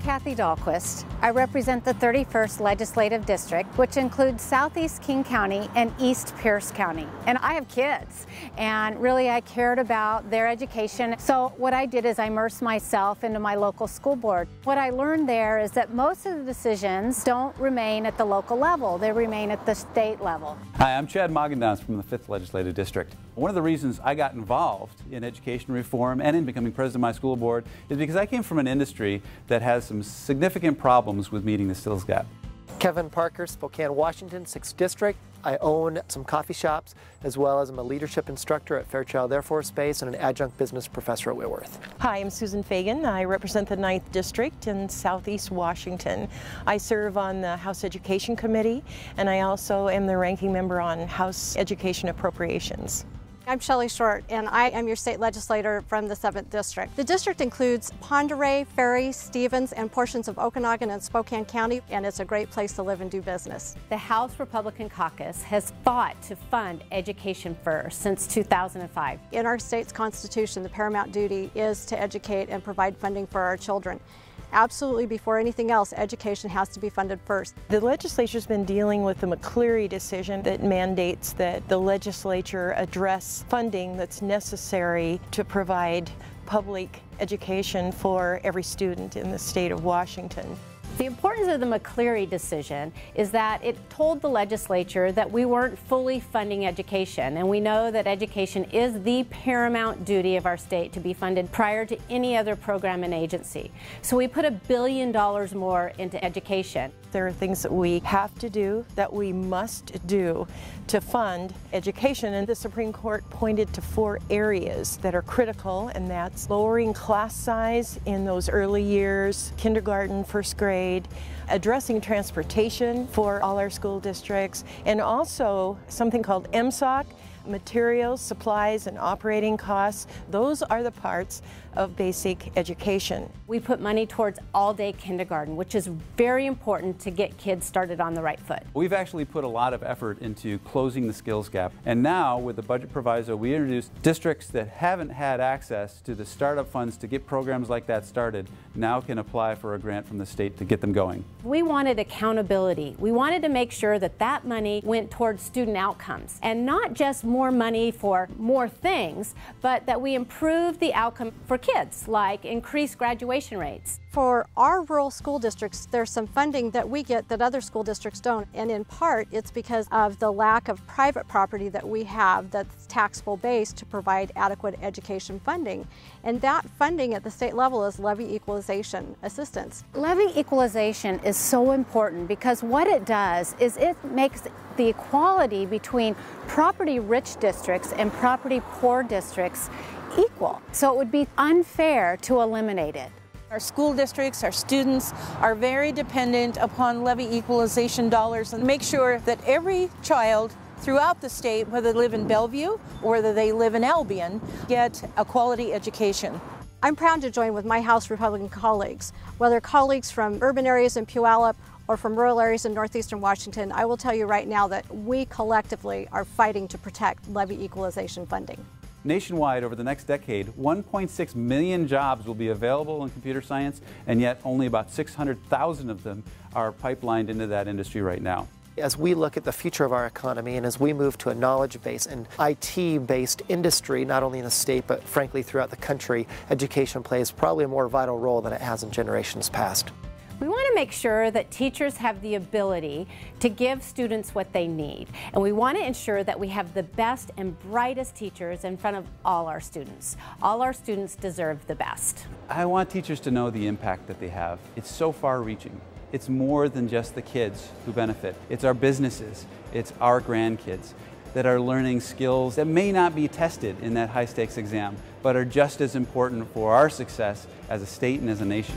Cathy Dahlquist. I represent the 31st Legislative District, which includes Southeast King County and East Pierce County. And I have kids, and really I cared about their education. So what I did is I immersed myself into my local school board. What I learned there is that most of the decisions don't remain at the local level, they remain at the state level. Hi, I'm Chad Magendanz from the 5th Legislative District. One of the reasons I got involved in education reform and in becoming president of my school board is because I came from an industry that has some significant problems with meeting the skills gap. Kevin Parker, Spokane, Washington, 6th District. I own some coffee shops as well as I'm a leadership instructor at Fairchild Air Force Base and an adjunct business professor at Whitworth. Hi, I'm Susan Fagan. I represent the 9th District in Southeast Washington. I serve on the House Education Committee and I also am the ranking member on House Education Appropriations. I'm Shelley Short, and I am your state legislator from the 7th District. The district includes Oreille, Ferry, Stevens, and portions of Okanogan and Spokane County, and it's a great place to live and do business. The House Republican Caucus has fought to fund education first since 2005. In our state's constitution, the paramount duty is to educate and provide funding for our children. Absolutely, before anything else, education has to be funded first. The legislature's been dealing with the McCleary decision that mandates that the legislature address funding that's necessary to provide public education for every student in the state of Washington. The importance of the McCleary decision is that it told the legislature that we weren't fully funding education, and we know that education is the paramount duty of our state to be funded prior to any other program and agency. So we put a billion dollars more into education. There are things that we have to do, that we must do to fund education, and the Supreme Court pointed to four areas that are critical, and that's lowering class size in those early years, kindergarten, first grade, addressing transportation for all our school districts, and also something called MSOC, materials, supplies, and operating costs. Those are the parts of basic education. We put money towards all-day kindergarten, which is very important to get kids started on the right foot. We've actually put a lot of effort into closing the skills gap. And now, with the budget proviso, we introduced districts that haven't had access to the startup funds to get programs like that started, now can apply for a grant from the state to get them going. We wanted accountability. We wanted to make sure that that money went towards student outcomes and not just more money for more things, but that we improve the outcome for kids, like increased graduation rates. For our rural school districts, there's some funding that we get that other school districts don't, and in part it's because of the lack of private property that we have that's taxable base to provide adequate education funding. And that funding at the state level is levy equalization assistance. Levy equalization is so important because what it does is it makes the equality between property rich districts and property poor districts equal. So it would be unfair to eliminate it. Our school districts, our students are very dependent upon levy equalization dollars and make sure that every child throughout the state, whether they live in Bellevue or whether they live in Albion, get a quality education. I'm proud to join with my House Republican colleagues, whether colleagues from urban areas in Puyallup or from rural areas in northeastern Washington, I will tell you right now that we collectively are fighting to protect levy equalization funding. Nationwide, over the next decade, 1.6 million jobs will be available in computer science, and yet only about 600,000 of them are pipelined into that industry right now. As we look at the future of our economy and as we move to a knowledge-based and IT-based industry, not only in the state but frankly throughout the country, education plays probably a more vital role than it has in generations past. We want to make sure that teachers have the ability to give students what they need. And we want to ensure that we have the best and brightest teachers in front of all our students. All our students deserve the best. I want teachers to know the impact that they have. It's so far reaching. It's more than just the kids who benefit. It's our businesses. It's our grandkids that are learning skills that may not be tested in that high stakes exam, but are just as important for our success as a state and as a nation.